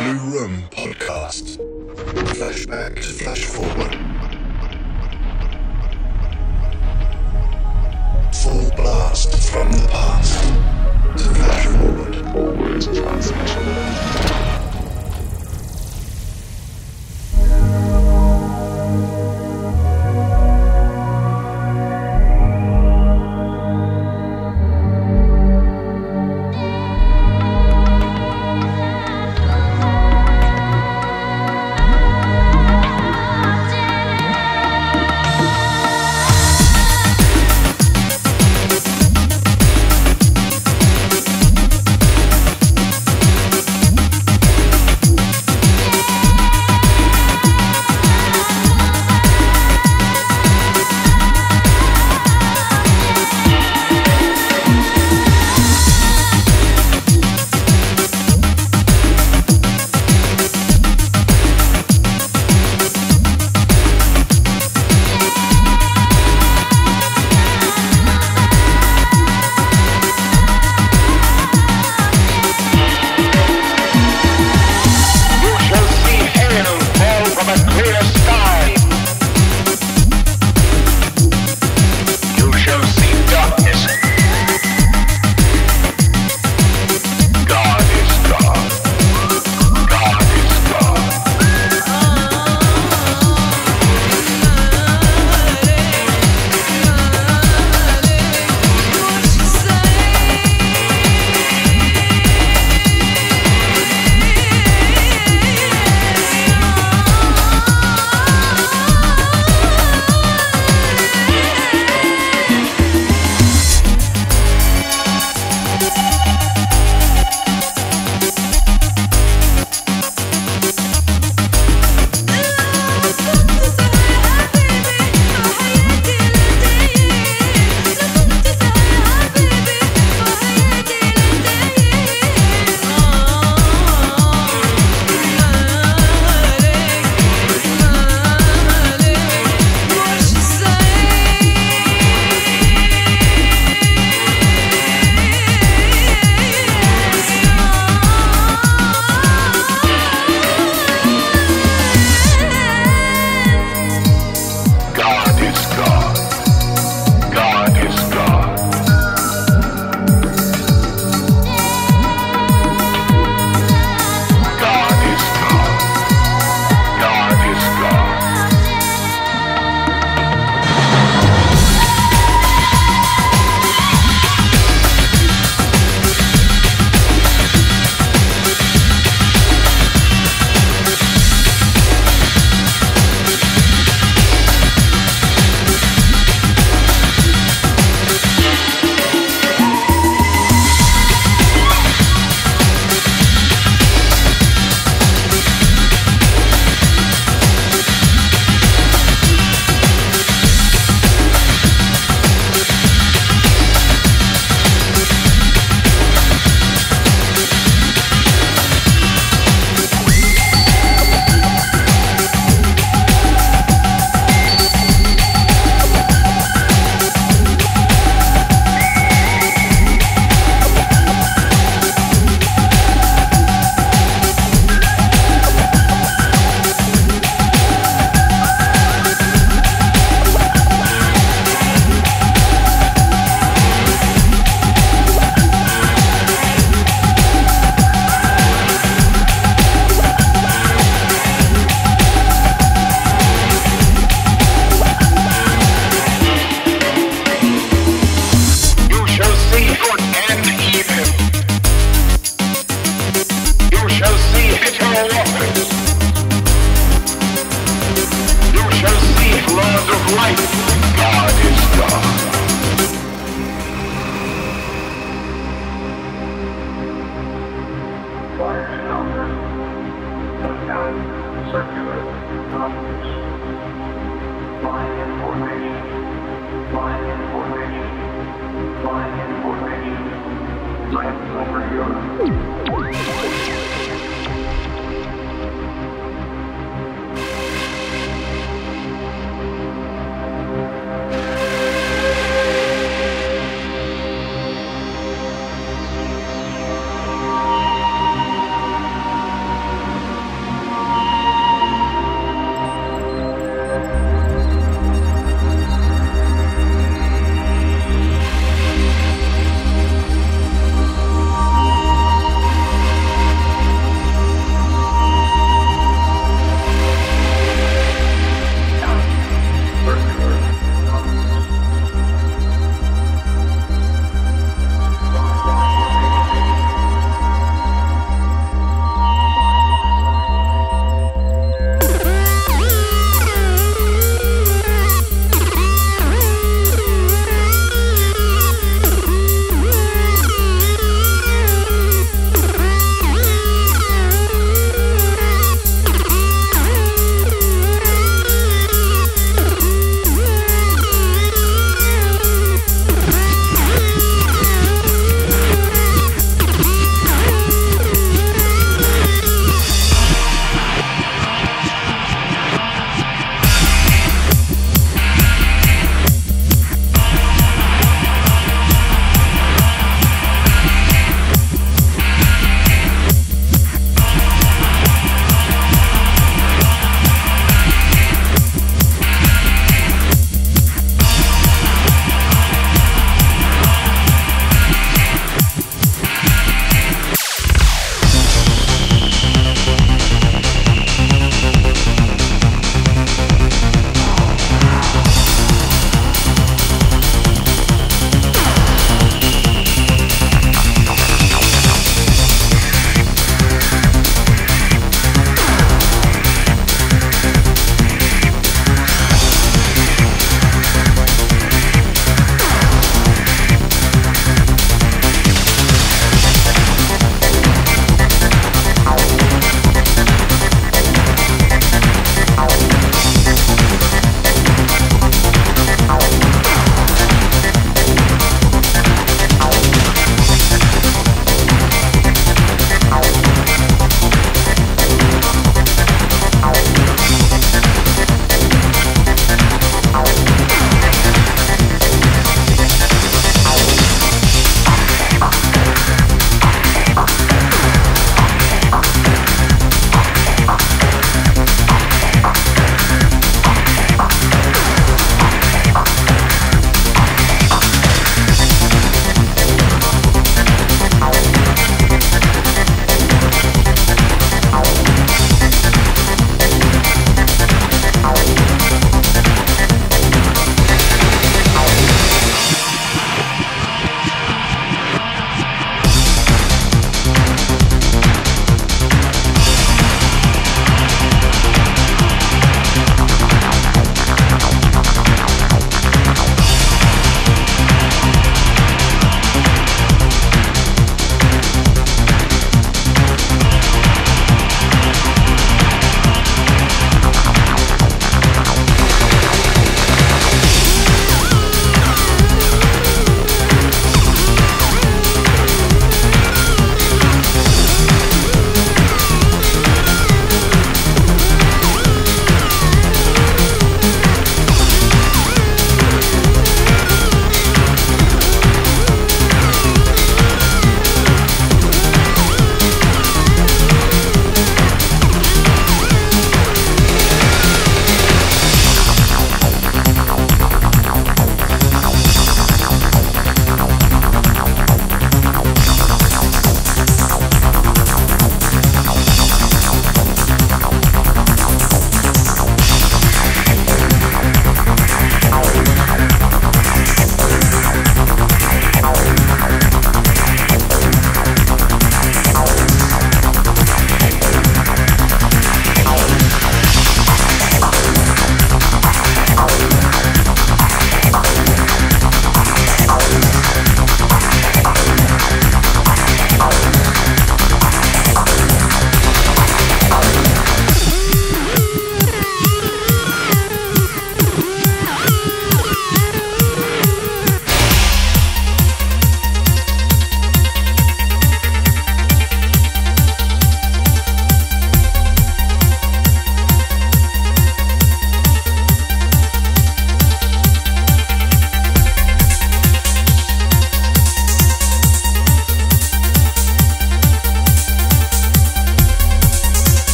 Blue Room Podcast. Flashback to flash forward. Full blast from the past to flash forward. Always transmission.